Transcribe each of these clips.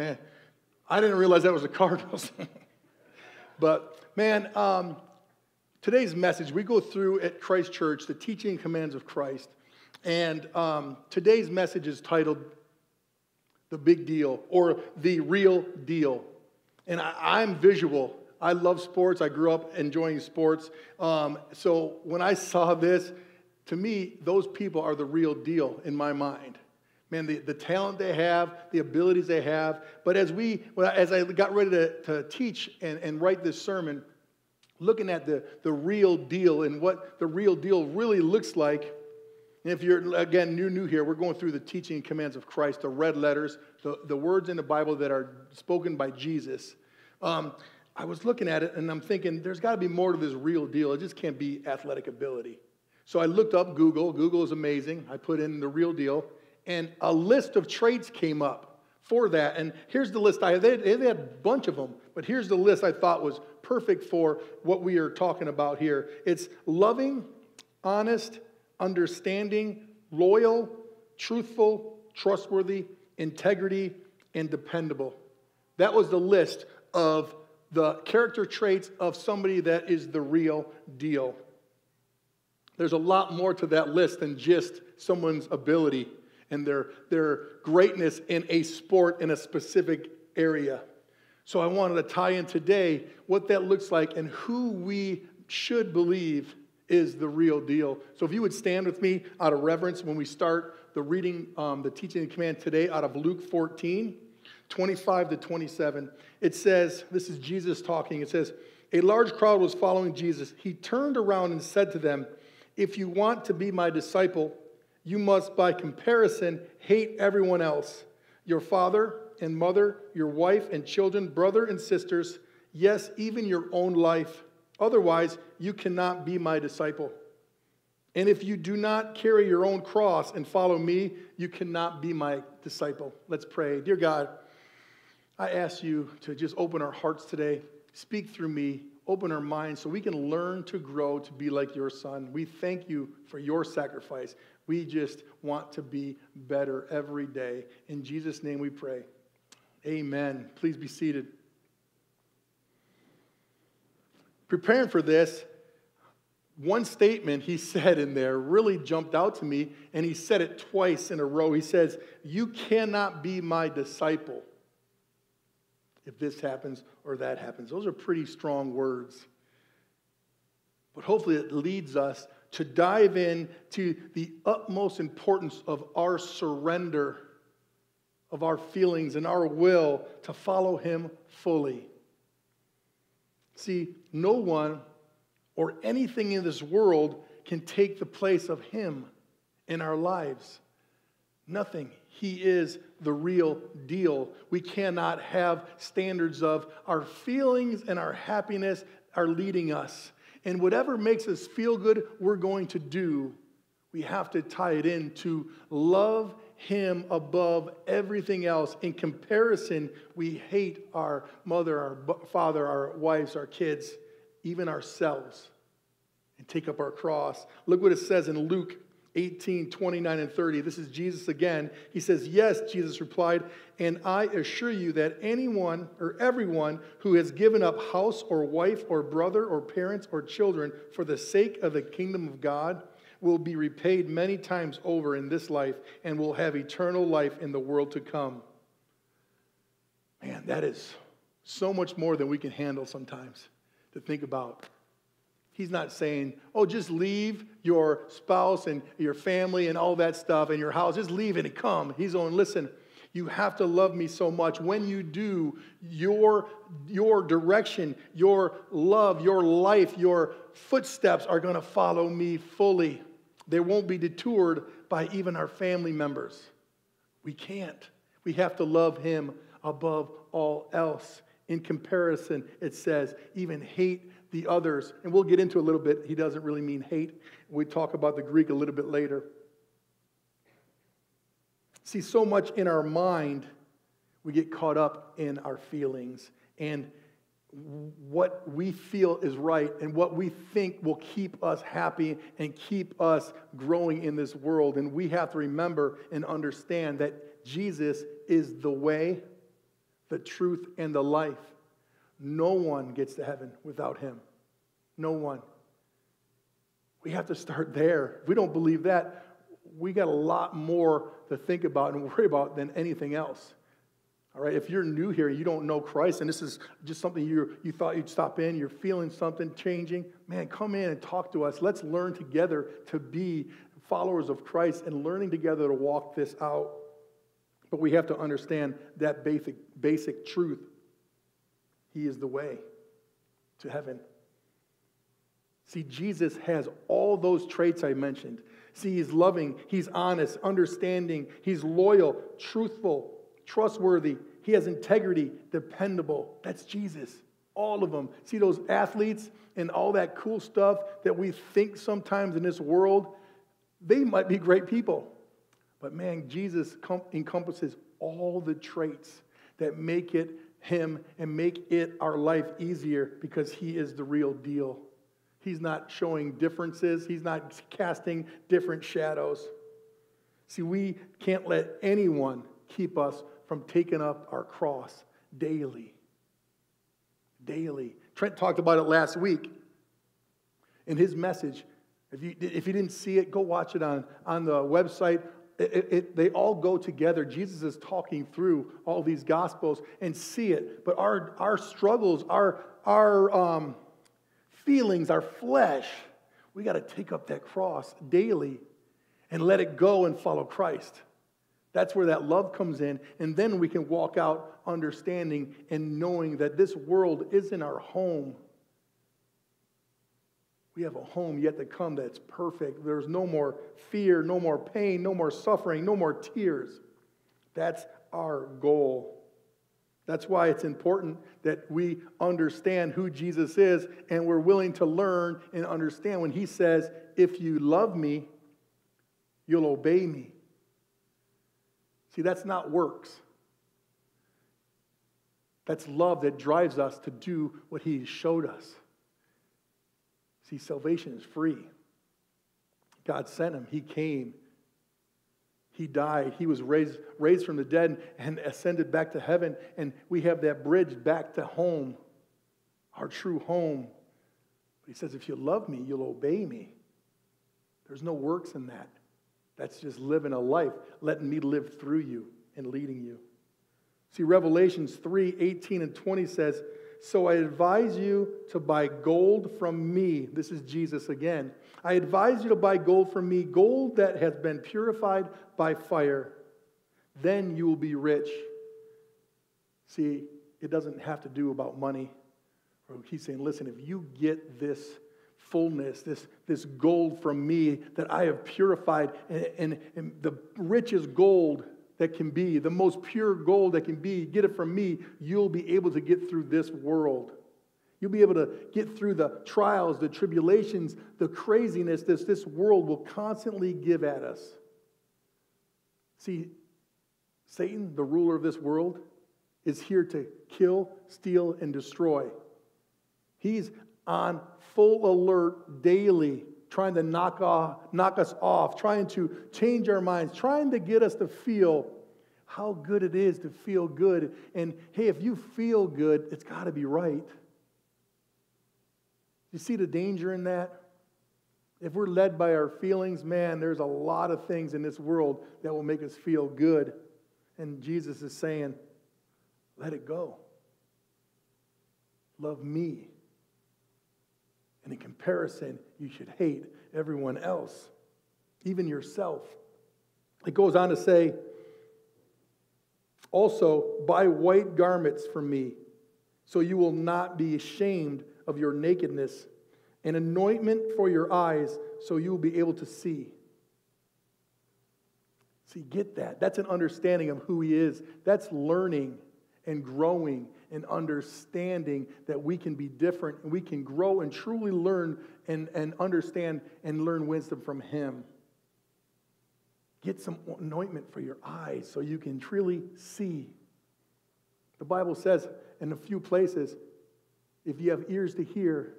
Man, I didn't realize that was the Cardinals. but man, um, today's message, we go through at Christ Church the teaching and commands of Christ. And um, today's message is titled The Big Deal or The Real Deal. And I, am visual. I love sports. I grew up enjoying sports. Um, so when I saw this, to me, those people are the real deal in my mind. Man, the, the talent they have, the abilities they have. But as we, as I got ready to, to teach and, and write this sermon, looking at the, the real deal and what the real deal really looks like, and if you're, again, new, new here, we're going through the teaching and commands of Christ, the red letters, the, the words in the Bible that are spoken by Jesus. Um, I was looking at it and I'm thinking, there's got to be more to this real deal. It just can't be athletic ability. So I looked up Google. Google is amazing. I put in the real deal, and a list of traits came up for that. And here's the list I. They, they had a bunch of them, but here's the list I thought was perfect for what we are talking about here. It's loving, honest, understanding, loyal, truthful, trustworthy, integrity, and dependable. That was the list of the character traits of somebody that is the real deal. There's a lot more to that list than just someone's ability and their, their greatness in a sport in a specific area. So I wanted to tie in today what that looks like and who we should believe is the real deal. So if you would stand with me out of reverence when we start the reading, um, the teaching and command today out of Luke 14, 25 to 27. It says, this is Jesus talking. It says, a large crowd was following Jesus. He turned around and said to them, If you want to be my disciple, you must, by comparison, hate everyone else your father and mother, your wife and children, brother and sisters, yes, even your own life. Otherwise, you cannot be my disciple. And if you do not carry your own cross and follow me, you cannot be my disciple. Let's pray. Dear God, I ask you to just open our hearts today, speak through me, open our minds so we can learn to grow to be like your son. We thank you for your sacrifice. We just want to be better every day. In Jesus' name we pray. Amen. Please be seated. Preparing for this, one statement he said in there really jumped out to me, and he said it twice in a row. He says, You cannot be my disciple if this happens or that happens. Those are pretty strong words. But hopefully, it leads us to dive in to the utmost importance of our surrender, of our feelings and our will to follow Him fully. See, no one or anything in this world can take the place of Him in our lives. Nothing. He is the real deal. We cannot have standards of our feelings and our happiness are leading us. And whatever makes us feel good, we're going to do. We have to tie it in to love Him above everything else. In comparison, we hate our mother, our father, our wives, our kids, even ourselves, and take up our cross. Look what it says in Luke 18, 29, and 30. This is Jesus again. He says, Yes, Jesus replied, and I assure you that anyone or everyone who has given up house or wife or brother or parents or children for the sake of the kingdom of God will be repaid many times over in this life and will have eternal life in the world to come. Man, that is so much more than we can handle sometimes to think about. He's not saying, oh, just leave your spouse and your family and all that stuff and your house. Just leave and come. He's going, listen, you have to love me so much. When you do, your, your direction, your love, your life, your footsteps are going to follow me fully. They won't be detoured by even our family members. We can't. We have to love him above all else. In comparison, it says, even hate the others. And we'll get into a little bit. He doesn't really mean hate. We talk about the Greek a little bit later. See, so much in our mind, we get caught up in our feelings and what we feel is right and what we think will keep us happy and keep us growing in this world. And we have to remember and understand that Jesus is the way, the truth, and the life. No one gets to heaven without him. No one. We have to start there. If we don't believe that, we got a lot more to think about and worry about than anything else. All right, if you're new here, you don't know Christ, and this is just something you you thought you'd stop in, you're feeling something changing, man, come in and talk to us. Let's learn together to be followers of Christ and learning together to walk this out. But we have to understand that basic, basic truth. He is the way to heaven. See, Jesus has all those traits I mentioned. See, he's loving, he's honest, understanding, he's loyal, truthful, trustworthy, he has integrity, dependable. That's Jesus. All of them. See those athletes and all that cool stuff that we think sometimes in this world? They might be great people. But man, Jesus encompasses all the traits that make it him and make it our life easier because he is the real deal. He's not showing differences, he's not casting different shadows. See, we can't let anyone keep us from taking up our cross daily. Daily. Trent talked about it last week in his message. If you, if you didn't see it, go watch it on, on the website. It, it, they all go together. Jesus is talking through all these gospels and see it. But our, our struggles, our, our um, feelings, our flesh, we got to take up that cross daily and let it go and follow Christ. That's where that love comes in. And then we can walk out understanding and knowing that this world isn't our home. We have a home yet to come that's perfect. There's no more fear, no more pain, no more suffering, no more tears. That's our goal. That's why it's important that we understand who Jesus is and we're willing to learn and understand when he says, If you love me, you'll obey me. See, that's not works. That's love that drives us to do what he showed us. See, salvation is free. God sent him, he came. He died. He was raised, raised from the dead and ascended back to heaven. And we have that bridge back to home, our true home. But he says, if you love me, you'll obey me. There's no works in that. That's just living a life, letting me live through you and leading you. See, Revelations 3 18 and 20 says, So I advise you to buy gold from me. This is Jesus again. I advise you to buy gold from me, gold that has been purified by fire. Then you will be rich. See, it doesn't have to do about money. He's saying, listen, if you get this fullness, this, this gold from me that I have purified, and, and, and the richest gold that can be, the most pure gold that can be, get it from me, you'll be able to get through this world. You'll be able to get through the trials, the tribulations, the craziness that this world will constantly give at us. See, Satan, the ruler of this world, is here to kill, steal, and destroy. He's on full alert daily, trying to knock, off, knock us off, trying to change our minds, trying to get us to feel how good it is to feel good. And hey, if you feel good, it's got to be right. You see the danger in that? If we're led by our feelings, man, there's a lot of things in this world that will make us feel good. And Jesus is saying, let it go. Love me. And in comparison, you should hate everyone else, even yourself. It goes on to say, also, buy white garments from me, so you will not be ashamed of your nakedness, an anointment for your eyes, so you will be able to see. See, get that. That's an understanding of who He is. That's learning and growing and understanding that we can be different and we can grow and truly learn and, and understand and learn wisdom from Him. Get some anointment for your eyes so you can truly see. The Bible says in a few places, if you have ears to hear,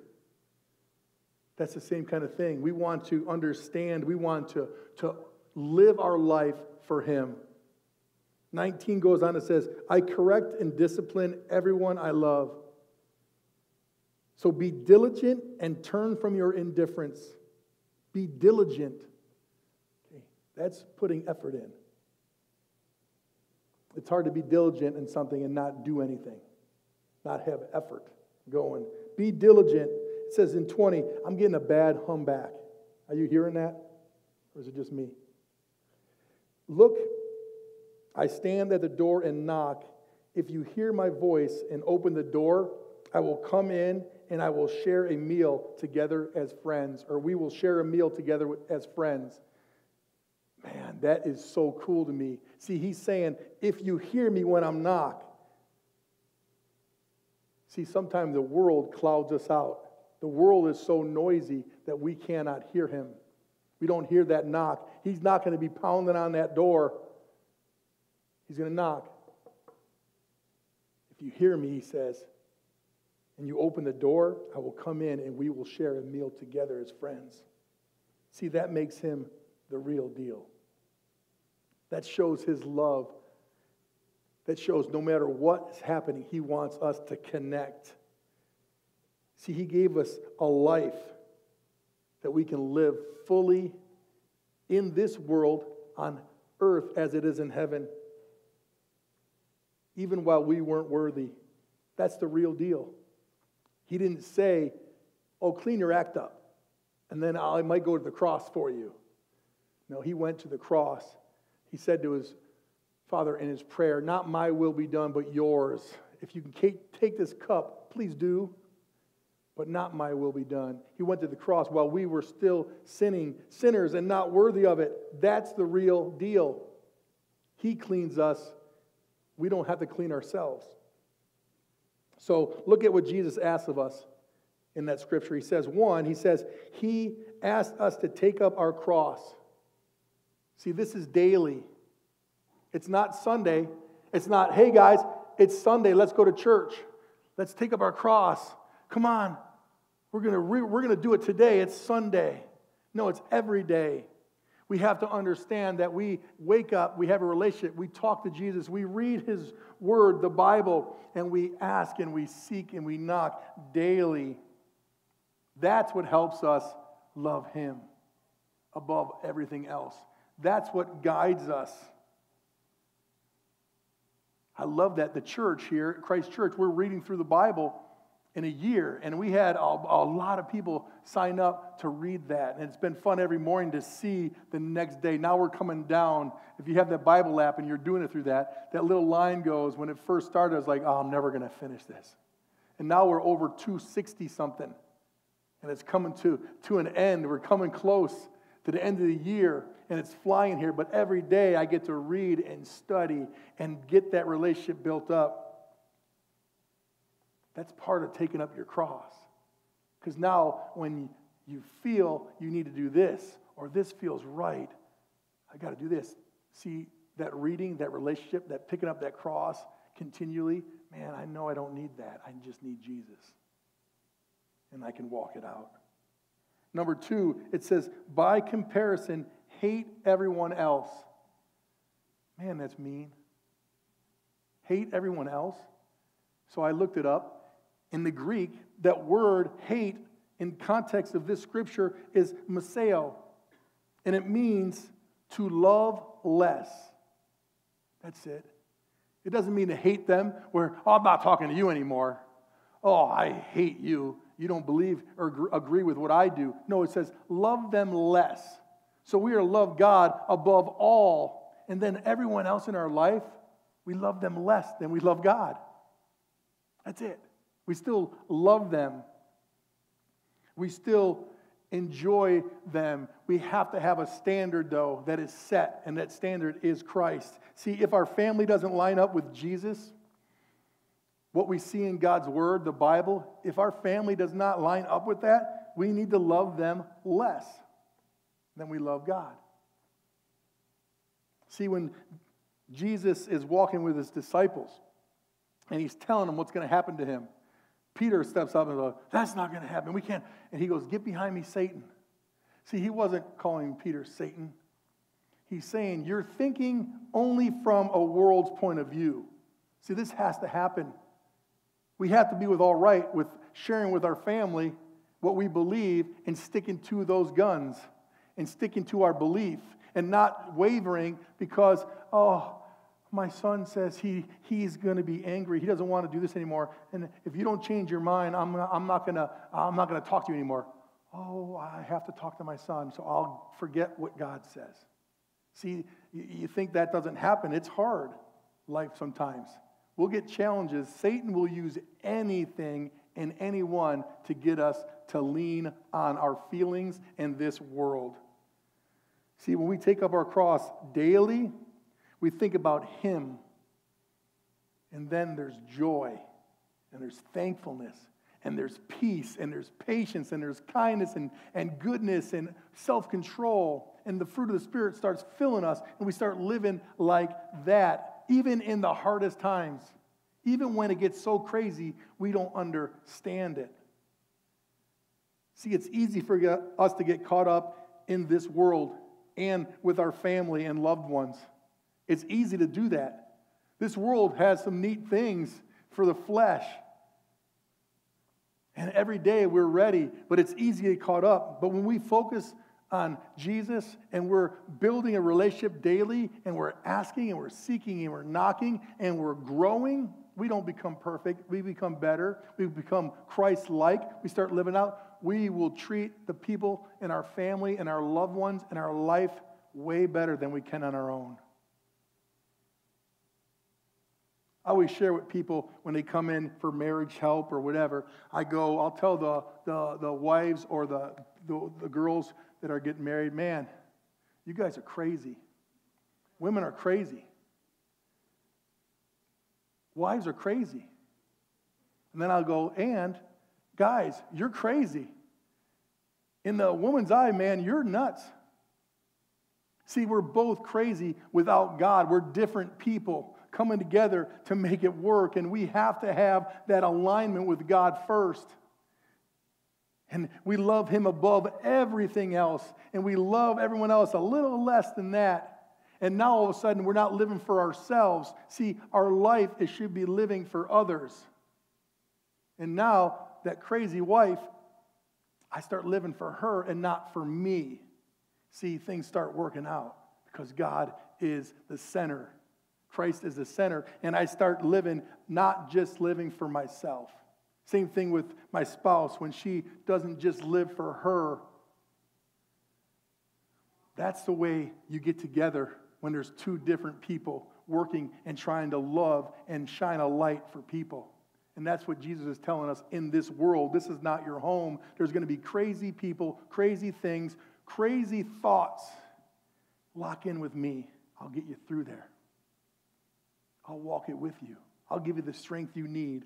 that's the same kind of thing. We want to understand, we want to, to live our life for Him. 19 goes on and says, I correct and discipline everyone I love. So be diligent and turn from your indifference. Be diligent. Okay, that's putting effort in. It's hard to be diligent in something and not do anything, not have effort going. Be diligent. It says in 20, I'm getting a bad hum back. Are you hearing that? Or is it just me? Look, I stand at the door and knock. If you hear my voice and open the door, I will come in and I will share a meal together as friends, or we will share a meal together as friends. Man, that is so cool to me. See, he's saying, if you hear me when I'm knock. See, sometimes the world clouds us out. The world is so noisy that we cannot hear him. We don't hear that knock. He's not going to be pounding on that door. He's going to knock. If you hear me, he says, and you open the door, I will come in and we will share a meal together as friends. See, that makes him the real deal. That shows his love. That shows no matter what is happening, he wants us to connect. See, he gave us a life that we can live fully in this world on earth as it is in heaven, even while we weren't worthy. That's the real deal. He didn't say, Oh, clean your act up, and then I might go to the cross for you. No, he went to the cross he said to his father in his prayer, Not my will be done, but yours. If you can take this cup, please do, but not my will be done. He went to the cross while we were still sinning, sinners, and not worthy of it. That's the real deal. He cleans us, we don't have to clean ourselves. So look at what Jesus asks of us in that scripture. He says, one, he says, He asked us to take up our cross. See, this is daily. It's not Sunday. It's not, hey guys, it's Sunday, let's go to church. Let's take up our cross. Come on. We're going to re- we're going to do it today. It's Sunday. No, it's every day. We have to understand that we wake up, we have a relationship, we talk to Jesus, we read his word, the Bible, and we ask and we seek and we knock daily. That's what helps us love him above everything else. That's what guides us. I love that. The church here, Christ Church, we're reading through the Bible in a year, and we had a, a, lot of people sign up to read that. And it's been fun every morning to see the next day. Now we're coming down. If you have that Bible app and you're doing it through that, that little line goes, when it first started, I was like, oh, I'm never going to finish this. And now we're over 260 something. And it's coming to, to an end. We're coming close to the end of the year and it's flying here, but every day I get to read and study and get that relationship built up. That's part of taking up your cross. Because now, when you feel you need to do this, or this feels right, I got to do this. See, that reading, that relationship, that picking up that cross continually, man, I know I don't need that. I just need Jesus. And I can walk it out. Number two, it says, by comparison, hate everyone else. Man, that's mean. Hate everyone else. So I looked it up. In the Greek, that word hate in context of this scripture is miseo, and it means to love less. That's it. It doesn't mean to hate them where, oh, I'm not talking to you anymore. Oh, I hate you. You don't believe or agree with what I do. No, it says love them less. So we are love God above all. And then everyone else in our life, we love them less than we love God. That's it. We still love them. We still enjoy them. We have to have a standard, though, that is set, and that standard is Christ. See, if our family doesn't line up with Jesus, what we see in God's Word, the Bible, if our family does not line up with that, we need to love them less than we love God. See, when Jesus is walking with his disciples and he's telling them what's going to happen to him, Peter steps up and goes, That's not going to happen. We can't. And he goes, Get behind me, Satan. See, he wasn't calling Peter Satan. He's saying you're thinking only from a world's point of view. See, this has to happen. We have to be with all right with sharing with our family what we believe and sticking to those guns and sticking to our belief and not wavering because, oh, my son says he, he's going to be angry. He doesn't want to do this anymore. And if you don't change your mind, I'm, I'm not going to talk to you anymore. Oh, I have to talk to my son, so I'll forget what God says. See, you think that doesn't happen. It's hard, life sometimes. We'll get challenges. Satan will use anything and anyone to get us to lean on our feelings and this world. See, when we take up our cross daily, we think about Him. And then there's joy, and there's thankfulness, and there's peace, and there's patience, and there's kindness, and, and goodness, and self control. And the fruit of the Spirit starts filling us, and we start living like that, even in the hardest times. Even when it gets so crazy, we don't understand it. See, it's easy for us to get caught up in this world and with our family and loved ones. It's easy to do that. This world has some neat things for the flesh. And every day we're ready, but it's easy to get caught up. But when we focus on Jesus and we're building a relationship daily and we're asking and we're seeking and we're knocking and we're growing, we don't become perfect. We become better. We become Christ like. We start living out. We will treat the people in our family and our loved ones and our life way better than we can on our own. I always share with people when they come in for marriage help or whatever. I go, I'll tell the, the, the wives or the, the, the girls that are getting married, man, you guys are crazy. Women are crazy. Wives are crazy. And then I'll go, and guys, you're crazy. In the woman's eye, man, you're nuts. See, we're both crazy without God. We're different people coming together to make it work, and we have to have that alignment with God first. And we love Him above everything else, and we love everyone else a little less than that. And now all of a sudden, we're not living for ourselves. See, our life it should be living for others. And now, that crazy wife, I start living for her and not for me. See, things start working out because God is the center. Christ is the center. And I start living, not just living for myself. Same thing with my spouse when she doesn't just live for her. That's the way you get together when there's two different people working and trying to love and shine a light for people. And that's what Jesus is telling us in this world. This is not your home. There's going to be crazy people, crazy things, crazy thoughts. Lock in with me. I'll get you through there. I'll walk it with you. I'll give you the strength you need.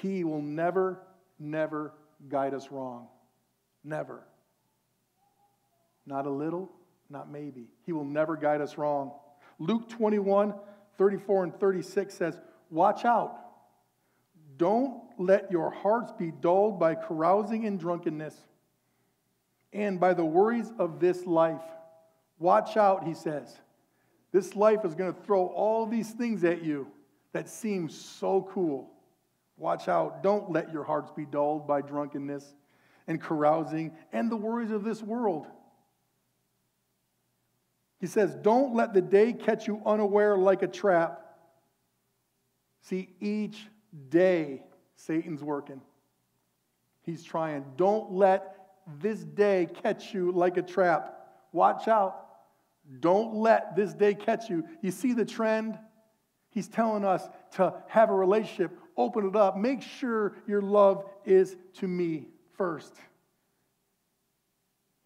He will never, never guide us wrong. Never. Not a little, not maybe. He will never guide us wrong. Luke 21, 34 and 36 says, Watch out. Don't let your hearts be dulled by carousing and drunkenness and by the worries of this life. Watch out, he says. This life is going to throw all these things at you that seem so cool. Watch out. Don't let your hearts be dulled by drunkenness and carousing and the worries of this world. He says, Don't let the day catch you unaware like a trap. See, each day Satan's working. He's trying. Don't let this day catch you like a trap. Watch out. Don't let this day catch you. You see the trend? He's telling us to have a relationship, open it up, make sure your love is to me first.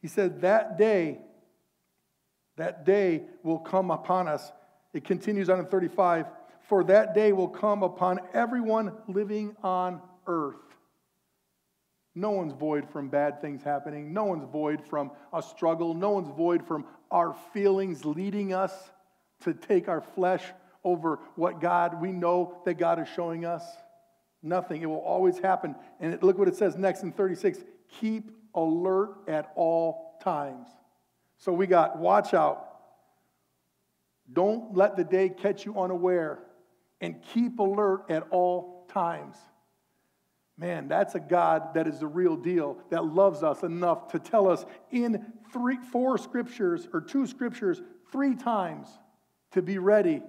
He said, That day that day will come upon us. It continues on in 35 For that day will come upon everyone living on earth. No one's void from bad things happening. No one's void from a struggle. No one's void from our feelings leading us to take our flesh over what God, we know that God is showing us. Nothing. It will always happen. And look what it says next in 36 keep alert at all times. So we got watch out. Don't let the day catch you unaware and keep alert at all times. Man, that's a God that is the real deal, that loves us enough to tell us in three, four scriptures or two scriptures, three times to be ready.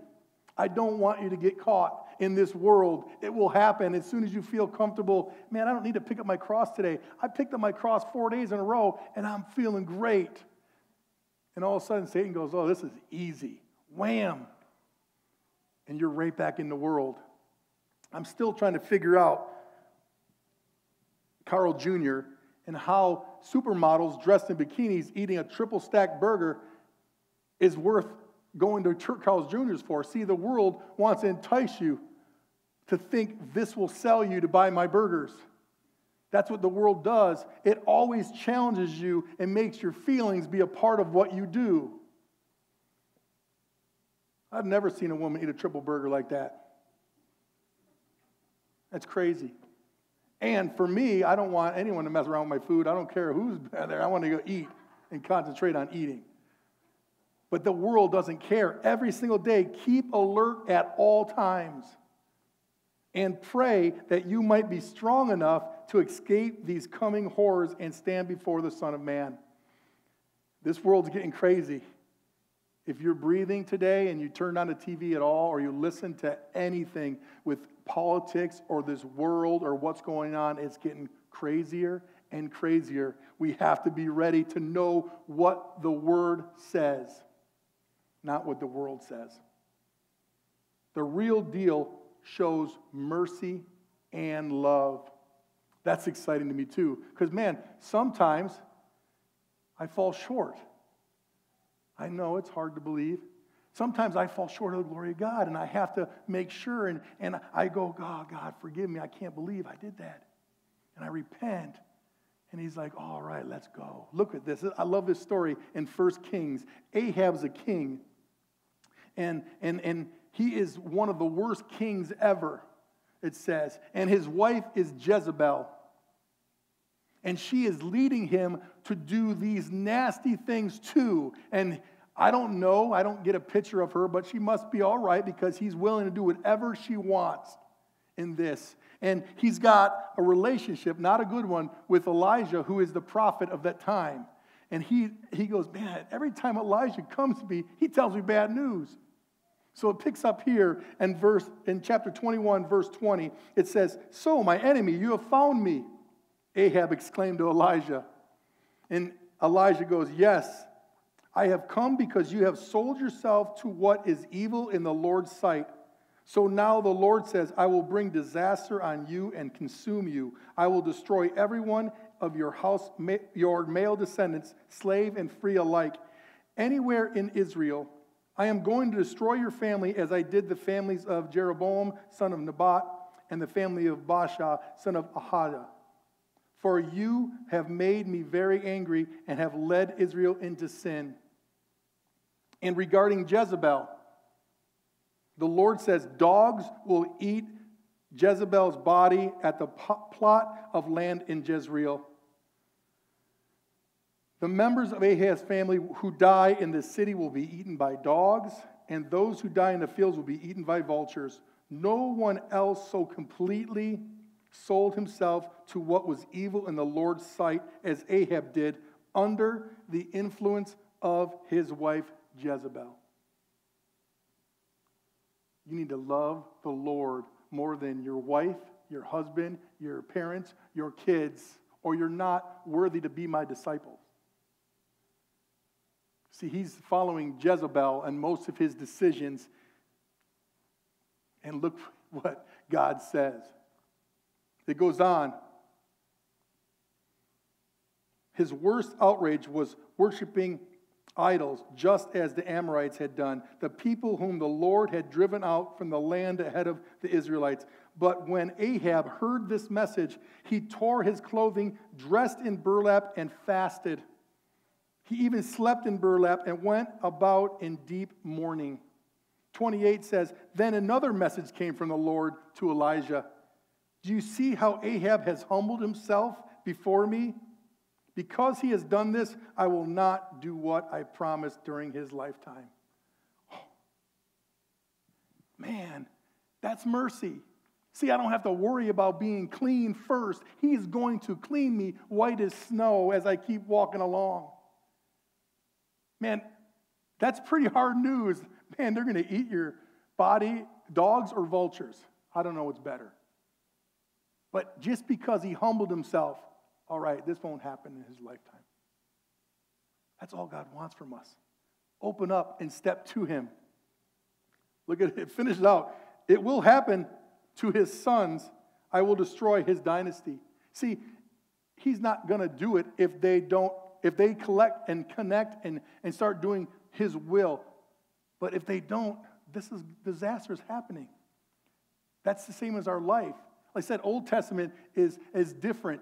I don't want you to get caught in this world. It will happen as soon as you feel comfortable. Man, I don't need to pick up my cross today. I picked up my cross four days in a row and I'm feeling great. And all of a sudden, Satan goes, Oh, this is easy. Wham. And you're right back in the world. I'm still trying to figure out Carl Jr. and how supermodels dressed in bikinis eating a triple stack burger is worth going to Carl's Jr.'s for. See, the world wants to entice you to think this will sell you to buy my burgers. That's what the world does. It always challenges you and makes your feelings be a part of what you do. I've never seen a woman eat a triple burger like that. That's crazy. And for me, I don't want anyone to mess around with my food. I don't care who's there. I want to go eat and concentrate on eating. But the world doesn't care. Every single day, keep alert at all times and pray that you might be strong enough to escape these coming horrors and stand before the Son of Man. This world's getting crazy. If you're breathing today and you turn on the TV at all or you listen to anything with politics or this world or what's going on, it's getting crazier and crazier. We have to be ready to know what the Word says, not what the world says. The real deal shows mercy and love. That's exciting to me too. Because, man, sometimes I fall short. I know it's hard to believe. Sometimes I fall short of the glory of God and I have to make sure and, and I go, God, God, forgive me. I can't believe I did that. And I repent. And he's like, all right, let's go. Look at this. I love this story in First Kings. Ahab's a king. And, and, and he is one of the worst kings ever, it says. And his wife is Jezebel. And she is leading him to do these nasty things too. And I don't know, I don't get a picture of her, but she must be all right because he's willing to do whatever she wants in this. And he's got a relationship, not a good one, with Elijah, who is the prophet of that time. And he, he goes, Man, every time Elijah comes to me, he tells me bad news. So it picks up here in verse in chapter 21, verse 20. It says, So my enemy, you have found me. Ahab exclaimed to Elijah. And Elijah goes, Yes, I have come because you have sold yourself to what is evil in the Lord's sight. So now the Lord says, I will bring disaster on you and consume you. I will destroy everyone of your house, your male descendants, slave and free alike. Anywhere in Israel, I am going to destroy your family as I did the families of Jeroboam, son of Nebat, and the family of Baasha, son of Ahijah. For you have made me very angry and have led Israel into sin. And regarding Jezebel, the Lord says, Dogs will eat Jezebel's body at the plot of land in Jezreel. The members of Ahab's family who die in the city will be eaten by dogs, and those who die in the fields will be eaten by vultures. No one else so completely sold himself to what was evil in the Lord's sight as Ahab did under the influence of his wife Jezebel. You need to love the Lord more than your wife, your husband, your parents, your kids, or you're not worthy to be my disciples. See, he's following Jezebel and most of his decisions. And look what God says. It goes on. His worst outrage was worshiping idols, just as the Amorites had done, the people whom the Lord had driven out from the land ahead of the Israelites. But when Ahab heard this message, he tore his clothing, dressed in burlap, and fasted. He even slept in burlap and went about in deep mourning. 28 says, Then another message came from the Lord to Elijah. Do you see how Ahab has humbled himself before me? Because he has done this, I will not do what I promised during his lifetime. Oh, man, that's mercy. See, I don't have to worry about being clean first. He's going to clean me white as snow as I keep walking along. Man, that's pretty hard news. Man, they're going to eat your body, dogs or vultures. I don't know what's better. But just because he humbled himself, all right, this won't happen in his lifetime. That's all God wants from us. Open up and step to him. Look at it, it out. It will happen to his sons. I will destroy his dynasty. See, he's not going to do it if they don't, if they collect and connect and, and start doing his will. But if they don't, this is disaster is happening. That's the same as our life. Like I said, Old Testament is, is different.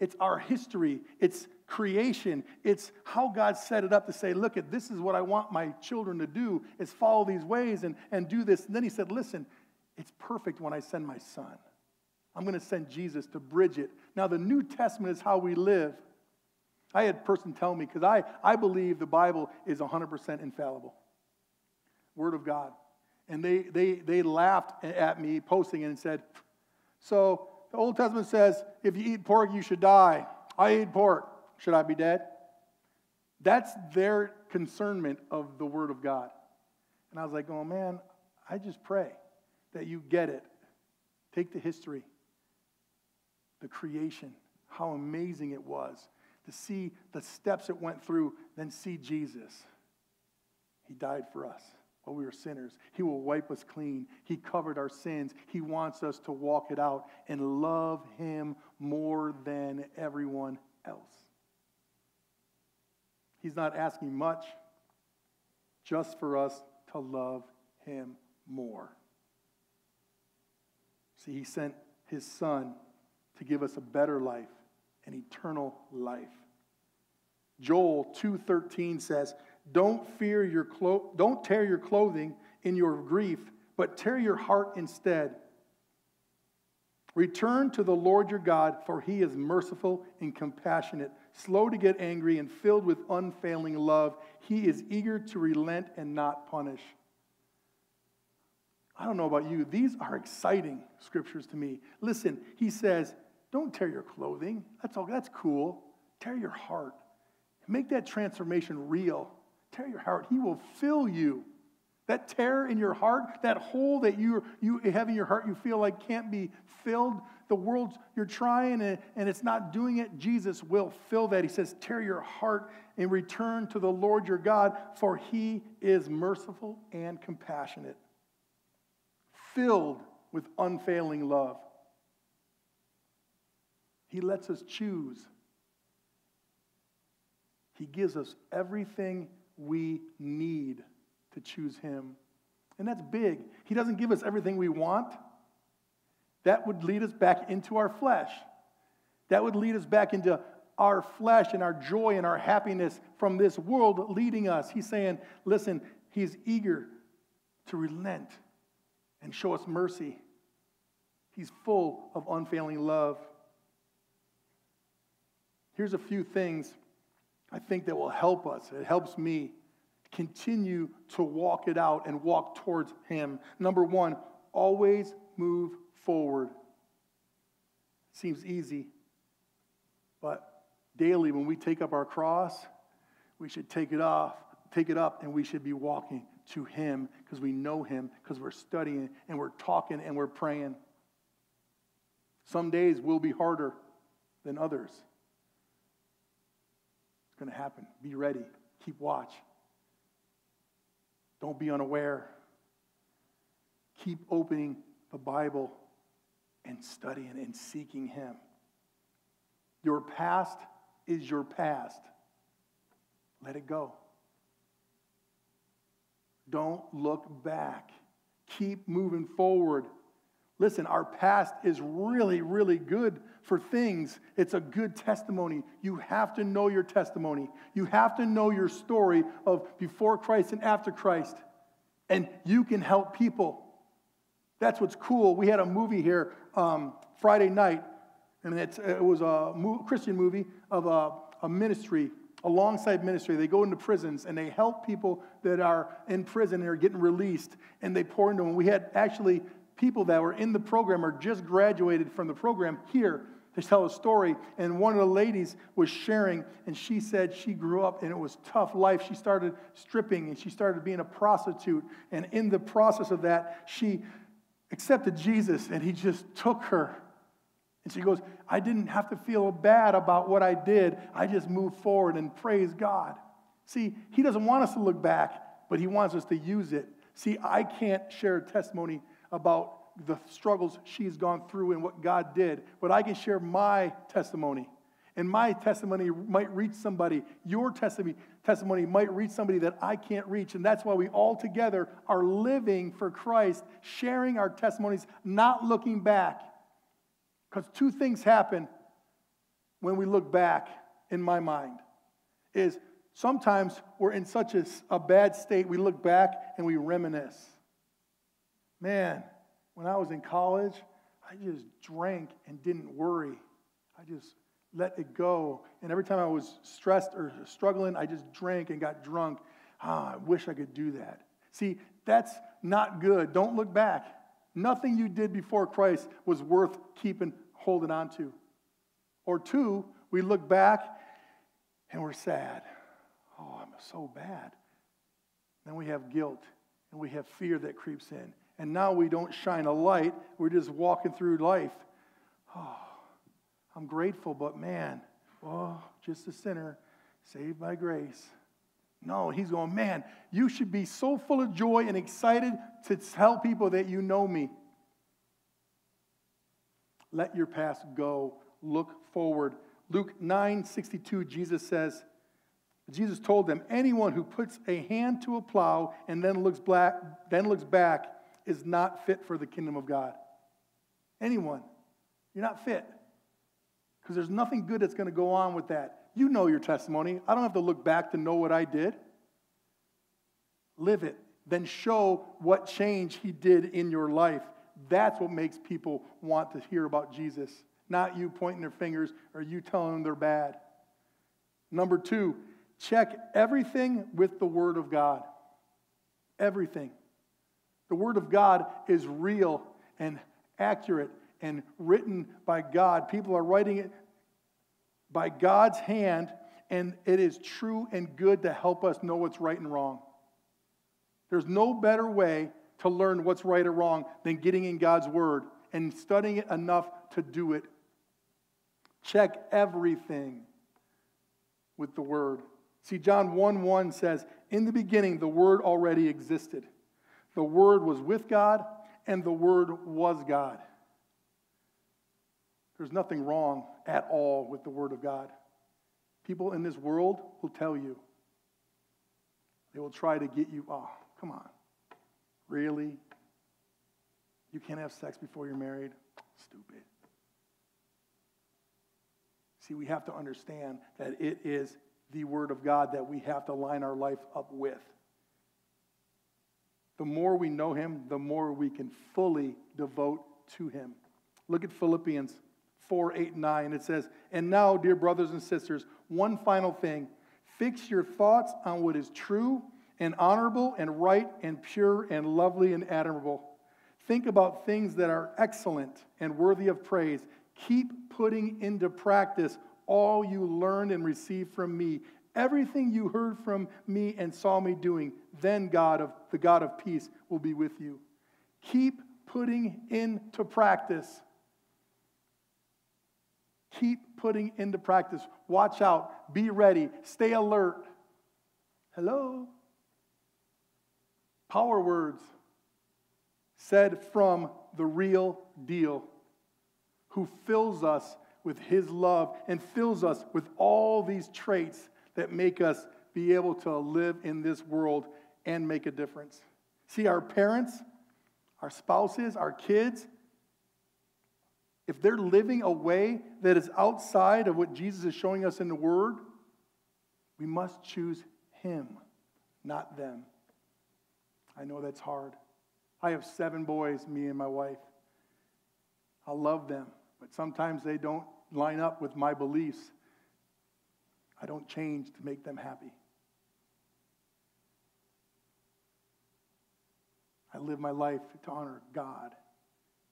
It's our history, it's creation, it's how God set it up to say, look, at this is what I want my children to do, is follow these ways and, and do this. And then he said, listen, it's perfect when I send my son. I'm going to send Jesus to bridge it. Now, the New Testament is how we live. I had a person tell me, because I, I believe the Bible is 100% infallible. Word of God. And they, they, they laughed at me posting it and said, So the Old Testament says, if you eat pork, you should die. I eat pork. Should I be dead? That's their concernment of the Word of God. And I was like, oh man, I just pray that you get it. Take the history, the creation, how amazing it was to see the steps it went through, then see Jesus. He died for us while we were sinners. He will wipe us clean. He covered our sins. He wants us to walk it out and love Him more than everyone else. He's not asking much, just for us to love Him more. See, He sent His Son to give us a better life, an eternal life. Joel 2:13 says, "Don't fear your clo- don't tear your clothing in your grief, but tear your heart instead. Return to the Lord your God, for he is merciful and compassionate, slow to get angry and filled with unfailing love. He is eager to relent and not punish." I don't know about you, these are exciting scriptures to me. Listen, he says, don't tear your clothing. That's all that's cool. Tear your heart. Make that transformation real. Tear your heart. He will fill you. That tear in your heart, that hole that you, you have in your heart you feel like can't be filled, the world, you're trying and, and it's not doing it, Jesus will fill that. He says, Tear your heart and return to the Lord your God, for he is merciful and compassionate, filled with unfailing love. He lets us choose he gives us everything we need to choose Him. And that's big. He doesn't give us everything we want. That would lead us back into our flesh. That would lead us back into our flesh and our joy and our happiness from this world leading us. He's saying, listen, He's eager to relent and show us mercy. He's full of unfailing love. Here's a few things I think that will help us. It helps me continue to walk it out and walk towards Him. Number one, always move forward. It seems easy, but daily when we take up our cross, we should take it off, take it up, and we should be walking to Him because we know Him, because we're studying and we're talking and we're praying. Some days will be harder than others. Going to happen. Be ready. Keep watch. Don't be unaware. Keep opening the Bible and studying and seeking Him. Your past is your past. Let it go. Don't look back. Keep moving forward. Listen, our past is really, really good for things. It's a good testimony. You have to know your testimony. You have to know your story of before Christ and after Christ. And you can help people. That's what's cool. We had a movie here um, Friday night. And it was a Christian movie of a, a ministry, alongside ministry. They go into prisons and they help people that are in prison and are getting released, and they pour into them. We had actually people that were in the program or just graduated from the program here to tell a story. And one of the ladies was sharing, and she said she grew up and it was tough life. She started stripping and she started being a prostitute. And in the process of that, she accepted Jesus and he just took her. And she goes, I didn't have to feel bad about what I did. I just moved forward and praise God. See, he doesn't want us to look back, but he wants us to use it. See, I can't share a testimony about the struggles she's gone through and what God did, but I can share my testimony. And my testimony might reach somebody. Your testimony, testimony might reach somebody that I can't reach. And that's why we all together are living for Christ, sharing our testimonies, not looking back. Because two things happen when we look back, in my mind, is sometimes we're in such a, a bad state, we look back and we reminisce. Man, when I was in college, I just drank and didn't worry. I just let it go. And every time I was stressed or struggling, I just drank and got drunk. Ah, I wish I could do that. See, that's not good. Don't look back. Nothing you did before Christ was worth keeping holding on to. Or two, we look back and we're sad. Oh, I'm so bad. Then we have guilt and we have fear that creeps in. And now we don't shine a light. We're just walking through life. Oh, I'm grateful, but man, oh, just a sinner saved by grace. No, he's going, man, you should be so full of joy and excited to tell people that you know me. Let your past go. Look forward. Luke 9 62, Jesus says, Jesus told them, anyone who puts a hand to a plow and then looks, black, then looks back is not fit for the kingdom of God. Anyone. You're not fit. Because there's nothing good that's going to go on with that. You know your testimony. I don't have to look back to know what I did. Live it. Then show what change he did in your life. That's what makes people want to hear about Jesus, not you pointing their fingers or you telling them they're bad. Number two, check everything with the Word of God. Everything. The Word of God is real and accurate and written by God. People are writing it by God's hand, and it is true and good to help us know what's right and wrong. There's no better way to learn what's right or wrong than getting in God's Word and studying it enough to do it. Check everything with the Word. See, John 1 1 says, In the beginning, the Word already existed. The Word was with God, and the Word was God. There's nothing wrong at all with the Word of God. People in this world will tell you. They will try to get you, oh, come on. Really? You can't have sex before you're married? Stupid. See, we have to understand that it is the Word of God that we have to line our life up with. The more we know him, the more we can fully devote to him. Look at Philippians 4 8 9. It says, And now, dear brothers and sisters, one final thing fix your thoughts on what is true and honorable and right and pure and lovely and admirable. Think about things that are excellent and worthy of praise. Keep putting into practice all you learned and received from me, everything you heard from me and saw me doing, then God of the God of peace will be with you. Keep putting into practice. Keep putting into practice. Watch out. Be ready. Stay alert. Hello? Power words said from the real deal, who fills us with his love and fills us with all these traits that make us be able to live in this world and make a difference. See, our parents, our spouses, our kids, if they're living a way that is outside of what Jesus is showing us in the Word, we must choose Him, not them. I know that's hard. I have seven boys, me and my wife. I love them, but sometimes they don't line up with my beliefs, I don't change to make them happy. I live my life to honor God.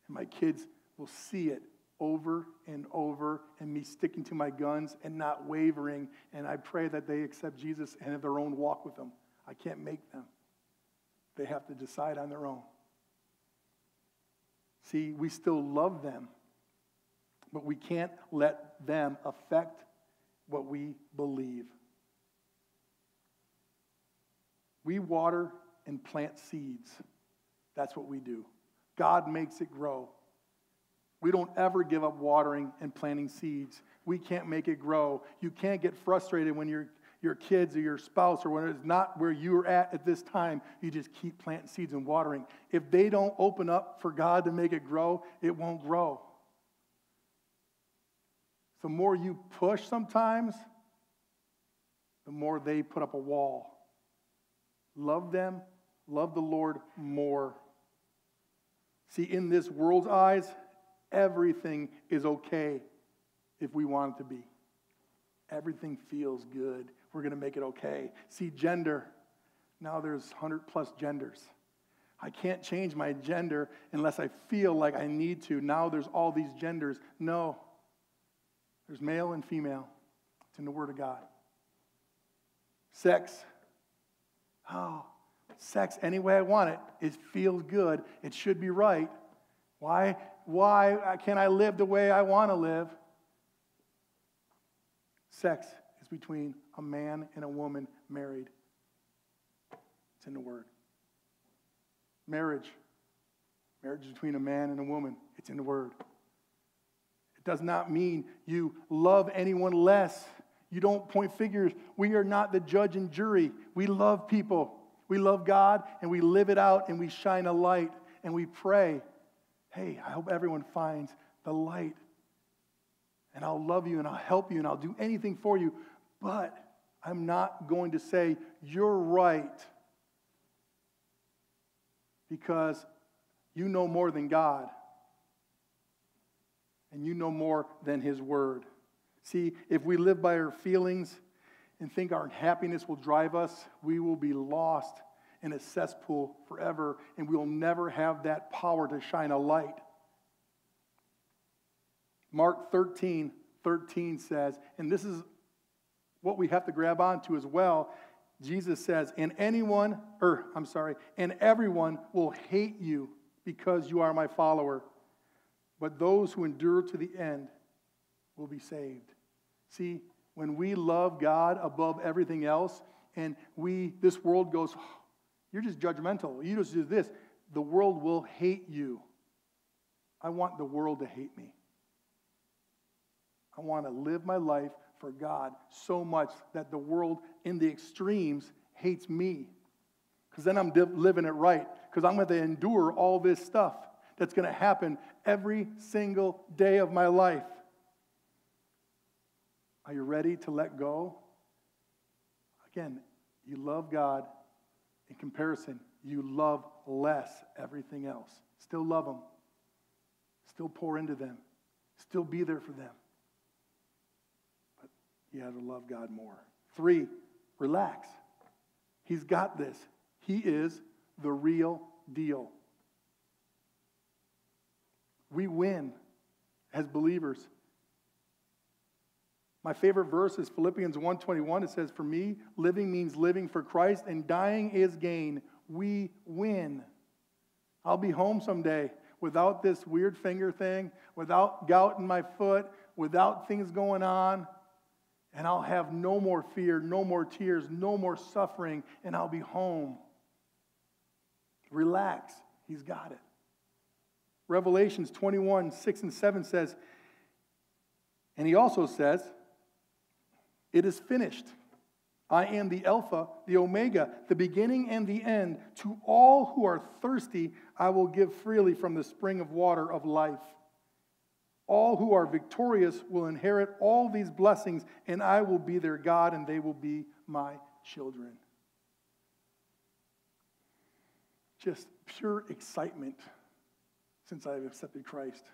And my kids will see it over and over and me sticking to my guns and not wavering. And I pray that they accept Jesus and have their own walk with Him. I can't make them, they have to decide on their own. See, we still love them, but we can't let them affect what we believe. We water and plant seeds. That's what we do. God makes it grow. We don't ever give up watering and planting seeds. We can't make it grow. You can't get frustrated when your, your kids or your spouse or when it's not where you're at at this time. You just keep planting seeds and watering. If they don't open up for God to make it grow, it won't grow. The more you push sometimes, the more they put up a wall. Love them, love the Lord more. See, in this world's eyes, everything is okay if we want it to be. Everything feels good. We're going to make it okay. See, gender. Now there's 100 plus genders. I can't change my gender unless I feel like I need to. Now there's all these genders. No. There's male and female. It's in the Word of God. Sex. Oh, sex any way I want it. It feels good. It should be right. Why, why can I live the way I want to live? Sex is between a man and a woman married. It's in the Word. Marriage. Marriage is between a man and a woman. It's in the Word. Does not mean you love anyone less. You don't point figures. We are not the judge and jury. We love people. We love God and we live it out and we shine a light and we pray. Hey, I hope everyone finds the light. And I'll love you and I'll help you and I'll do anything for you. But I'm not going to say, you're right. Because you know more than God. And you know more than His Word. See, if we live by our feelings, and think our happiness will drive us, we will be lost in a cesspool forever, and we will never have that power to shine a light. Mark 13, 13 says, and this is what we have to grab onto as well. Jesus says, and anyone, or I'm sorry, and everyone will hate you because you are my follower. But those who endure to the end will be saved. See, when we love God above everything else, and we, this world goes, oh, you're just judgmental. You just do this. The world will hate you. I want the world to hate me. I want to live my life for God so much that the world in the extremes hates me. Because then I'm living it right. Because I'm going to endure all this stuff that's going to happen every single day of my life. Are you ready to let go? Again, you love God. In comparison, you love less everything else. Still love them. Still pour into them. Still be there for them. But you have to love God more. Three, relax. He's got this. He is the real deal. We win as believers my favorite verse is Philippians 1:21. It says, "For me, living means living for Christ and dying is gain. We win." I'll be home someday without this weird finger thing, without gout in my foot, without things going on, and I'll have no more fear, no more tears, no more suffering, and I'll be home. Relax. He's got it. Revelations 21, 6 and 7 says, and he also says, it is finished. I am the Alpha, the Omega, the beginning and the end. To all who are thirsty, I will give freely from the spring of water of life. All who are victorious will inherit all these blessings, and I will be their God, and they will be my children. Just pure excitement since I've accepted Christ.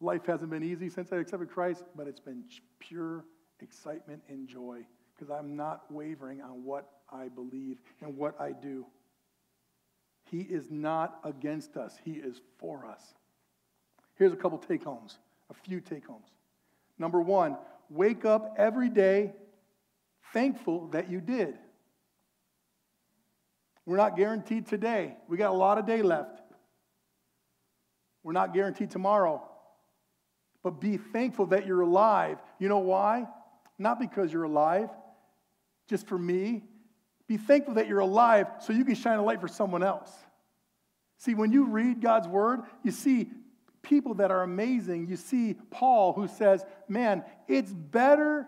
Life hasn't been easy since I accepted Christ, but it's been pure excitement and joy because I'm not wavering on what I believe and what I do. He is not against us, He is for us. Here's a couple take homes, a few take homes. Number one, wake up every day thankful that you did. We're not guaranteed today. We got a lot of day left. We're not guaranteed tomorrow. But be thankful that you're alive. You know why? Not because you're alive, just for me. Be thankful that you're alive so you can shine a light for someone else. See, when you read God's word, you see people that are amazing. You see Paul who says, Man, it's better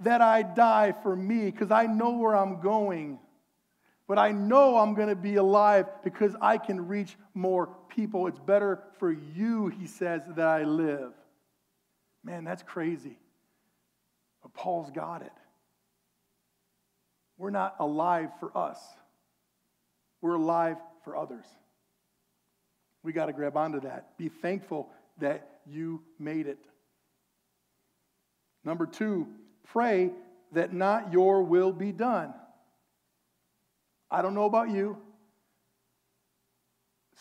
that I die for me because I know where I'm going. But I know I'm going to be alive because I can reach more people. It's better for you, he says, that I live. Man, that's crazy. But Paul's got it. We're not alive for us, we're alive for others. We got to grab onto that. Be thankful that you made it. Number two, pray that not your will be done. I don't know about you.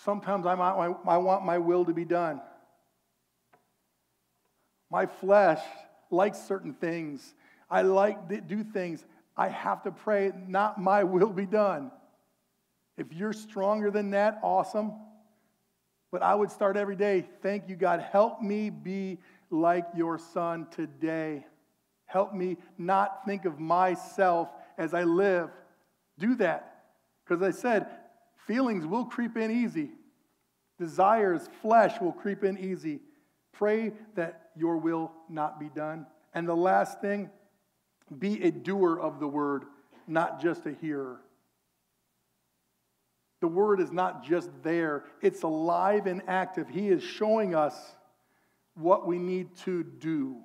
Sometimes I, might, I want my will to be done. My flesh likes certain things. I like to do things. I have to pray, not my will be done. If you're stronger than that, awesome. But I would start every day, thank you, God. Help me be like your son today. Help me not think of myself as I live. Do that. Because I said, feelings will creep in easy, desires, flesh will creep in easy. Pray that your will not be done. And the last thing, be a doer of the word, not just a hearer. The word is not just there, it's alive and active. He is showing us what we need to do.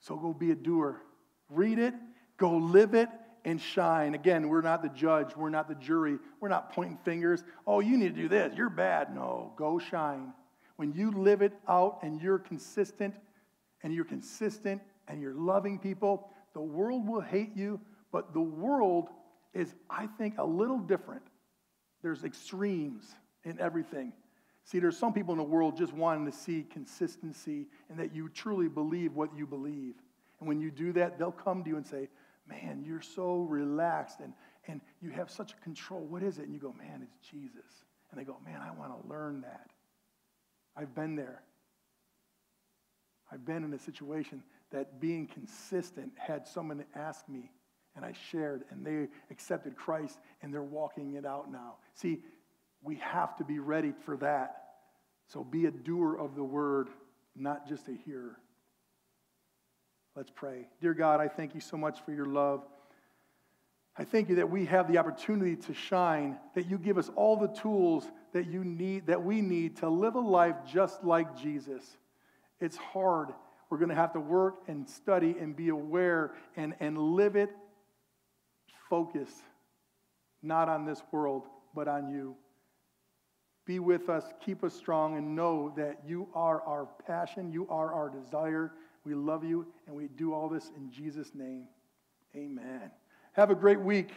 So go be a doer. Read it, go live it, and shine. Again, we're not the judge, we're not the jury, we're not pointing fingers. Oh, you need to do this, you're bad. No, go shine. When you live it out and you're consistent, and you're consistent and you're loving people, the world will hate you, but the world is, I think, a little different. There's extremes in everything. See, there's some people in the world just wanting to see consistency and that you truly believe what you believe. And when you do that, they'll come to you and say, Man, you're so relaxed and, and you have such control. What is it? And you go, Man, it's Jesus. And they go, Man, I want to learn that. I've been there. I've been in a situation that being consistent had someone ask me, and I shared, and they accepted Christ, and they're walking it out now. See, we have to be ready for that. So be a doer of the word, not just a hearer. Let's pray. Dear God, I thank you so much for your love. I thank you that we have the opportunity to shine, that you give us all the tools that you need, that we need to live a life just like Jesus. It's hard. We're going to have to work and study and be aware and, and live it focus, not on this world, but on you. Be with us, keep us strong, and know that you are our passion, you are our desire. We love you, and we do all this in Jesus' name. Amen. Have a great week.